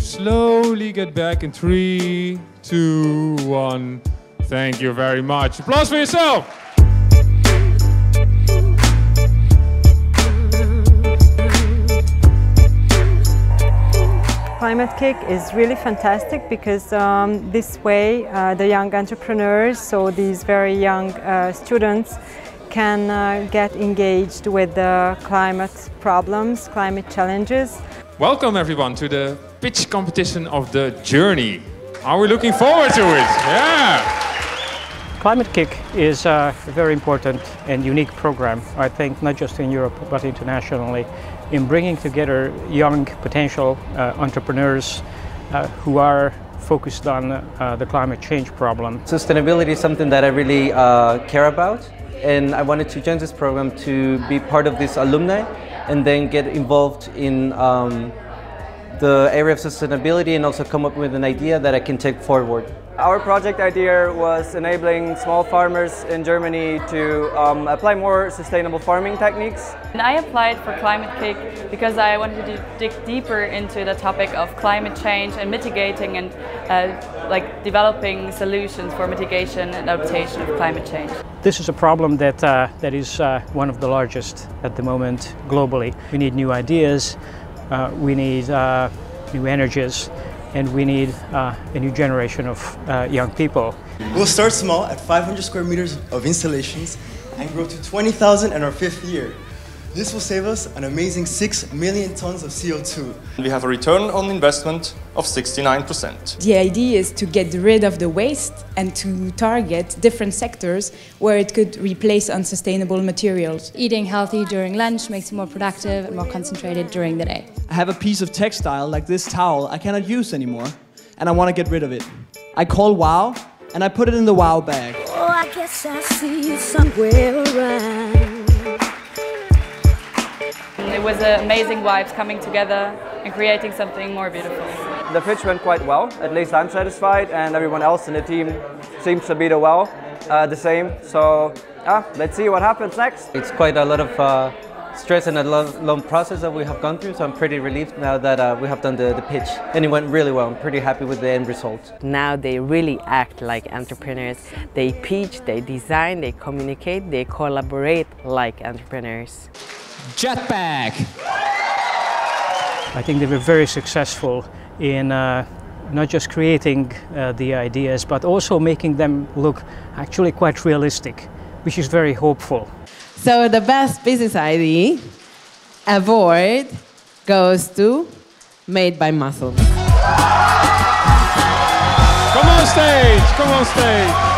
Slowly get back in three, two, one. Thank you very much. Applause for yourself. Climate-KIC is really fantastic because um, this way uh, the young entrepreneurs, so these very young uh, students, can uh, get engaged with the climate problems, climate challenges. Welcome everyone to the pitch competition of the journey. Are we looking forward to it? Yeah! Climate-KIC is a very important and unique program, I think, not just in Europe but internationally, in bringing together young potential uh, entrepreneurs uh, who are focused on uh, the climate change problem. Sustainability is something that I really uh, care about and I wanted to join this program to be part of this alumni and then get involved in um, the area of sustainability and also come up with an idea that I can take forward. Our project idea was enabling small farmers in Germany to um, apply more sustainable farming techniques. And I applied for Climate-KIC because I wanted to dig deeper into the topic of climate change and mitigating and uh, like developing solutions for mitigation and adaptation of climate change. This is a problem that, uh, that is uh, one of the largest at the moment globally. We need new ideas, we need uh, new energies, and we need uh, a new generation of uh, young people. We'll start small at 500 square meters of installations and grow to 20,000 in our fifth year. This will save us an amazing 6 million tons of CO2. We have a return on investment of 69%. The idea is to get rid of the waste and to target different sectors where it could replace unsustainable materials. Eating healthy during lunch makes you more productive and more concentrated during the day. I have a piece of textile like this towel I cannot use anymore and I want to get rid of it. I call WOW and I put it in the WOW bag. Oh, I guess I see you somewhere around. It was amazing vibes coming together and creating something more beautiful. The pitch went quite well, at least I'm satisfied and everyone else in the team seems to be the well, uh, the same. So yeah, let's see what happens next. It's quite a lot of uh, stress and a long process that we have gone through, so I'm pretty relieved now that uh, we have done the, the pitch and it went really well. I'm pretty happy with the end result. Now they really act like entrepreneurs. They pitch, they design, they communicate, they collaborate like entrepreneurs. Jetpack! I think they were very successful in uh, not just creating uh, the ideas but also making them look actually quite realistic, which is very hopeful. So the best business idea award goes to Made by Muscle. Come on stage, come on stage.